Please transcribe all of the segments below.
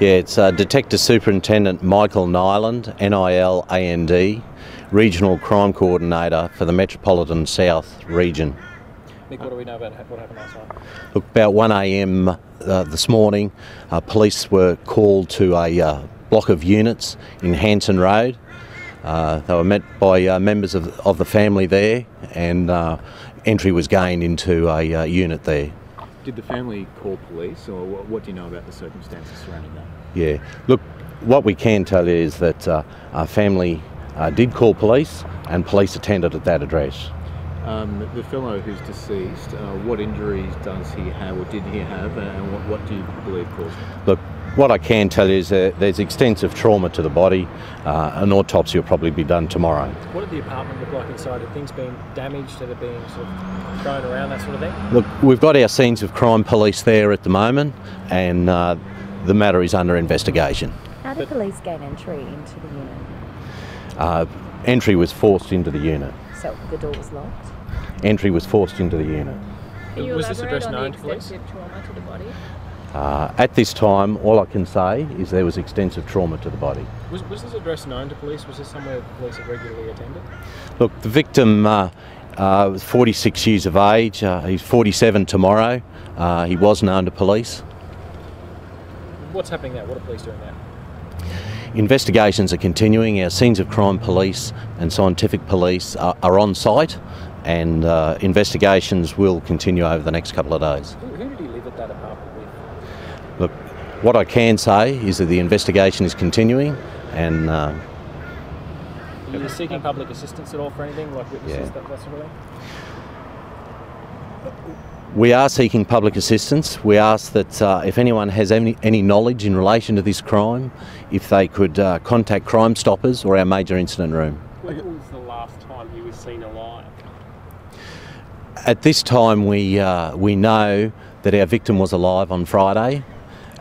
Yeah, it's uh, Detective Superintendent Michael Niland, N-I-L-A-N-D, Regional Crime Coordinator for the Metropolitan South Region. Mick, what do we know about what happened last night? Look, about 1am uh, this morning, uh, police were called to a uh, block of units in Hansen Road. Uh, they were met by uh, members of, of the family there and uh, entry was gained into a unit there. Did the family call police, or what, what do you know about the circumstances surrounding that? Yeah, look, what we can tell you is that uh, our family uh, did call police and police attended at that address. Um, the fellow who's deceased, uh, what injuries does he have, or did he have, and what, what do you believe caused them? Look, what I can tell you is that there's extensive trauma to the body. Uh, an autopsy will probably be done tomorrow. What did the apartment look like inside? Had things been damaged? Had it been sort of thrown around, that sort of thing? Look, we've got our scenes of crime police there at the moment, and uh, the matter is under investigation. How did police gain entry into the unit? Uh, entry was forced into the unit. So the door was locked. Entry was forced into the unit. Can you Was this address on known the to police? extensive trauma to the body? Uh, at this time, all I can say is there was extensive trauma to the body. Was, was this address known to police? Was this somewhere the police had regularly attended? Look, the victim uh, uh, was 46 years of age. Uh, he's 47 tomorrow. Uh, he was known to police. What's happening now? What are police doing now? Investigations are continuing. Our scenes of crime police and scientific police are, are on site, and uh, investigations will continue over the next couple of days. Who, who did he live at that apartment with? Look, what I can say is that the investigation is continuing, and uh, Are you seeking public assistance at all for anything, like witnesses, Yeah. that, that sort of thing? we are seeking public assistance. We ask that uh, if anyone has any, any knowledge in relation to this crime, if they could uh, contact Crime Stoppers or our major incident room. When was the last time he was seen alive? At this time, we uh, we know that our victim was alive on Friday,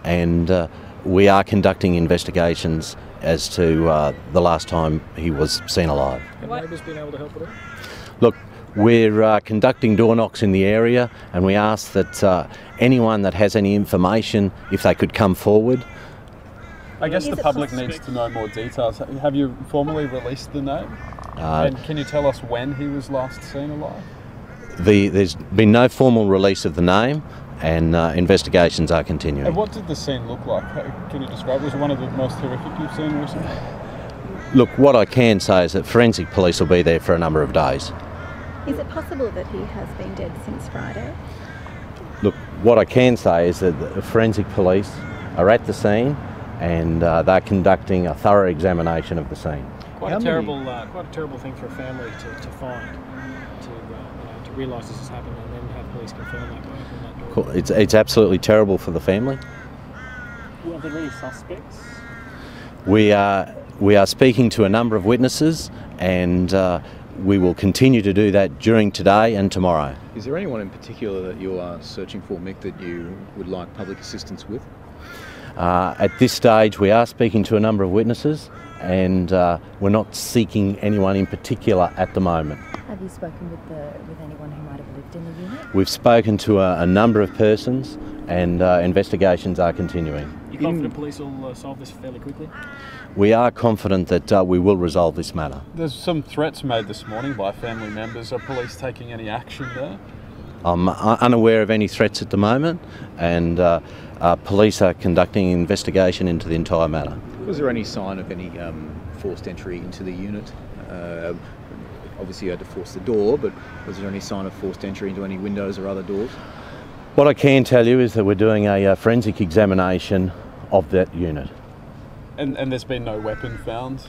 and uh, we are conducting investigations as to uh, the last time he was seen alive. Have neighbours been able to help at all? Look, we're uh, conducting door knocks in the area, and we ask that uh, anyone that has any information, if they could come forward. I guess Is the public possible- needs to know more details. Have you formally released the name? Uh, and can you tell us when he was last seen alive? The, there's been no formal release of the name, and uh, investigations are continuing. And what did the scene look like? Can you describe? Was it one of the most horrific you've seen recently? Look, what I can say is that forensic police will be there for a number of days. Is it possible that he has been dead since Friday? Look, what I can say is that the forensic police are at the scene and uh, they're conducting a thorough examination of the scene. Quite How a terrible, uh, quite a terrible thing for a family to, to find, to uh, you know, to realise this has happened and then have police confirm that by opening that door. Cool. It's, it's absolutely terrible for the family. Are there any suspects? We are, we are speaking to a number of witnesses and uh, we will continue to do that during today and tomorrow. Is there anyone in particular that you are searching for, Mick, that you would like public assistance with? Uh, at this stage, we are speaking to a number of witnesses and uh, we're not seeking anyone in particular at the moment. Have you spoken with the with anyone who might have lived in the unit? We've spoken to a, a number of persons and uh, investigations are continuing. You confident police will uh, solve this fairly quickly? We are confident that uh, we will resolve this matter. There's some threats made this morning by family members. Are police taking any action there? I'm unaware of any threats at the moment, and uh, uh, police are conducting an investigation into the entire matter. Was there any sign of any um, forced entry into the unit? Uh, obviously, you had to force the door, but was there any sign of forced entry into any windows or other doors? What I can tell you is that we're doing a, uh forensic examination of that unit. And, and there's been no weapon found?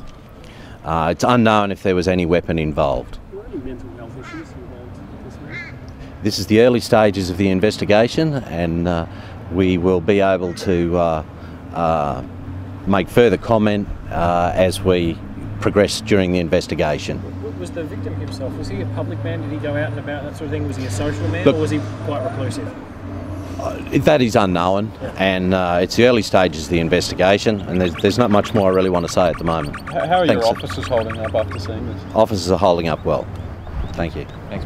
Uh, it's unknown if there was any weapon involved. Were any mental health issues involved this man? This is the early stages of the investigation, and uh, we will be able to uh, uh, make further comment uh, as we progress during the investigation. W- Was the victim himself, was he a public man? Did he go out and about, that sort of thing? Was he a social man Look- or was he quite reclusive? That is unknown, and uh, it's the early stages of the investigation, and there's, there's not much more I really want to say at the moment. How, how are Thanks. your officers holding up after seeing this? Officers are holding up well. Thank you. Thanks.